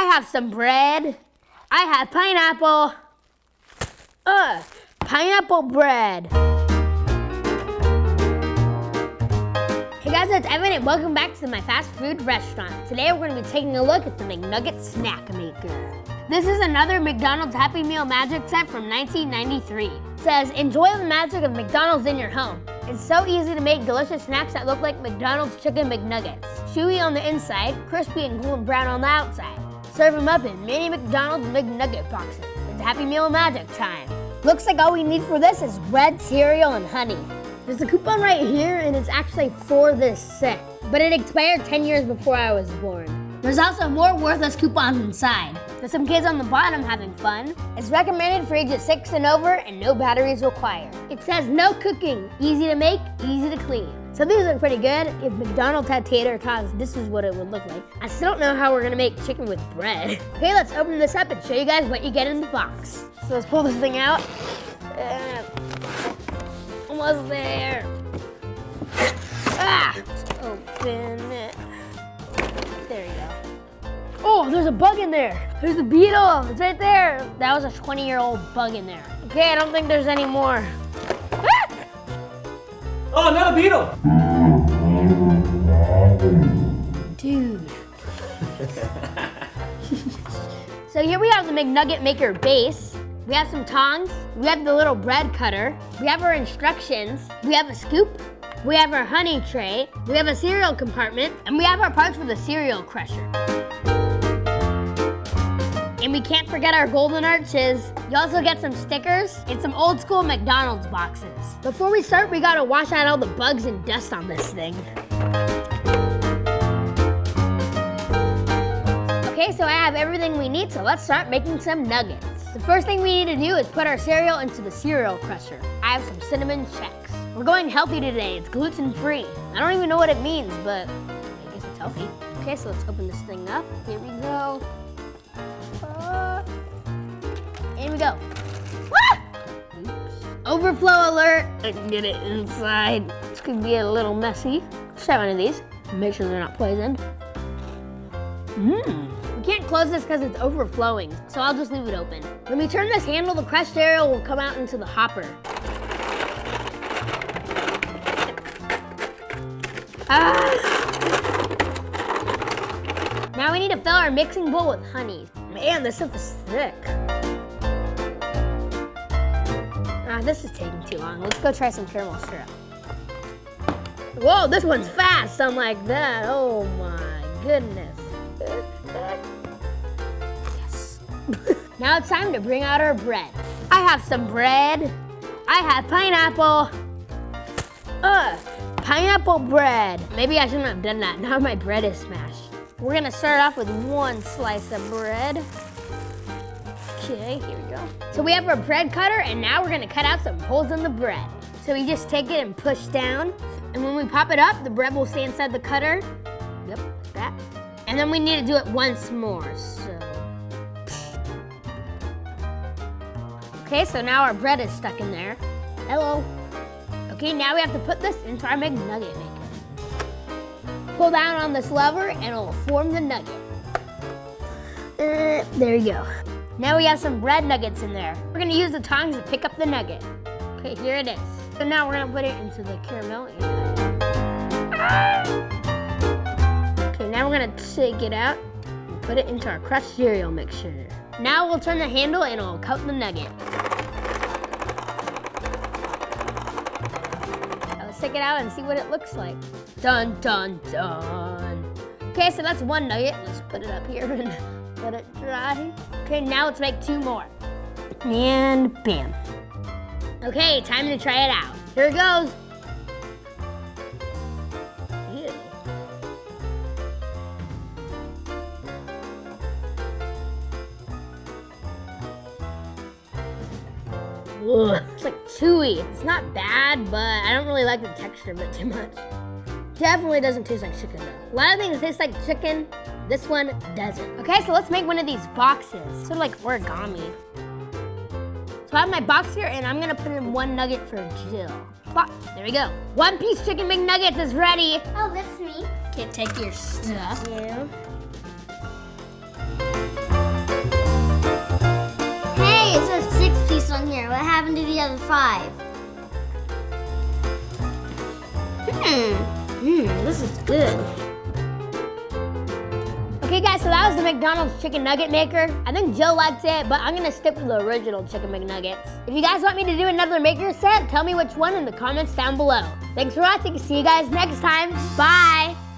I have some bread. I have pineapple. Uh, pineapple bread. Hey guys, it's Evan and welcome back to my fast food restaurant. Today we're gonna be taking a look at the McNugget Snack Maker. This is another McDonald's Happy Meal Magic set from 1993. It says, enjoy the magic of McDonald's in your home. It's so easy to make delicious snacks that look like McDonald's Chicken McNuggets. Chewy on the inside, crispy and golden brown on the outside. Serve them up in mini McDonald's McNugget boxes. It's Happy Meal Magic time. Looks like all we need for this is bread, cereal, and honey. There's a coupon right here and it's actually for this set, but it expired 10 years before I was born. There's also more worthless coupons inside. There's some kids on the bottom having fun. It's recommended for ages 6 and over and no batteries required. It says no cooking, easy to make, easy to clean. So these look pretty good. If McDonald's had tater tots, this is what it would look like. I still don't know how we're gonna make chicken with bread. Okay, let's open this up and show you guys what you get in the box. So let's pull this thing out. Uh, almost there. Ah! Open it. There's a bug in there. There's a beetle. It's right there. That was a 20 year old bug in there. Okay, I don't think there's any more. Ah! Oh, not a beetle! Dude. so here we have the McNugget Maker base. We have some tongs. We have the little bread cutter. We have our instructions. We have a scoop. We have our honey tray. We have a cereal compartment. And we have our parts for the cereal crusher. And we can't forget our golden arches. You also get some stickers and some old school McDonald's boxes. Before we start, we gotta wash out all the bugs and dust on this thing. Okay, so I have everything we need, so let's start making some nuggets. The first thing we need to do is put our cereal into the cereal crusher. I have some cinnamon Chex. We're going healthy today, it's gluten free. I don't even know what it means, but I guess it's healthy. Okay, so let's open this thing up. Here we go. Overflow alert. I can get it inside. This could be a little messy. One of these. Make sure they're not poisoned. Mmm. We can't close this because it's overflowing, so I'll just leave it open. When we turn this handle, the crushed cereal will come out into the hopper. Ah! Now we need to fill our mixing bowl with honey. Man, this stuff is thick. Ah, this is taking too long. Let's go try some caramel syrup. Whoa, this one's fast, Something like that. Oh my goodness. Yes. now it's time to bring out our bread. I have some bread. I have pineapple. Ugh, pineapple bread. Maybe I shouldn't have done that. Now my bread is smashed. We're gonna start off with one slice of bread. Okay, here we go. So we have our bread cutter and now we're gonna cut out some holes in the bread. So we just take it and push down. And when we pop it up, the bread will stay inside the cutter. Yep, like that. And then we need to do it once more, so. Okay, so now our bread is stuck in there. Hello. Okay, now we have to put this into our McNugget maker. Pull down on this lever and it'll form the nugget. Uh, there you go. Now we have some bread nuggets in there. We're gonna use the tongs to pick up the nugget. Okay, here it is. So now we're gonna put it into the caramel. Okay, now we're gonna take it out and put it into our crushed cereal mixture. Now we'll turn the handle and it'll coat the nugget. Now let's take it out and see what it looks like. Dun, dun, dun. Okay, so that's one nugget. Let's put it up here let it dry. Okay, now let's make two more. And bam. Okay, time to try it out. Here it goes. Ugh, it's like chewy. It's not bad, but I don't really like the texture of it too much. Definitely doesn't taste like chicken though. A lot of things taste like chicken. This one doesn't. Okay, so let's make one of these boxes. Sort of like origami. So I have my box here and I'm gonna put in one nugget for Jill. There we go. One piece chicken McNuggets is ready. Oh, that's me. Okay, take your stuff. Thank you. Hey, it says six piece on here. What happened to the other five? Hmm. Hmm, this is good. Okay guys, so that was the McDonald's chicken nugget maker. I think Jill liked it, but I'm gonna stick with the original chicken McNuggets. If you guys want me to do another maker set, tell me which one in the comments down below. Thanks for watching, see you guys next time, bye!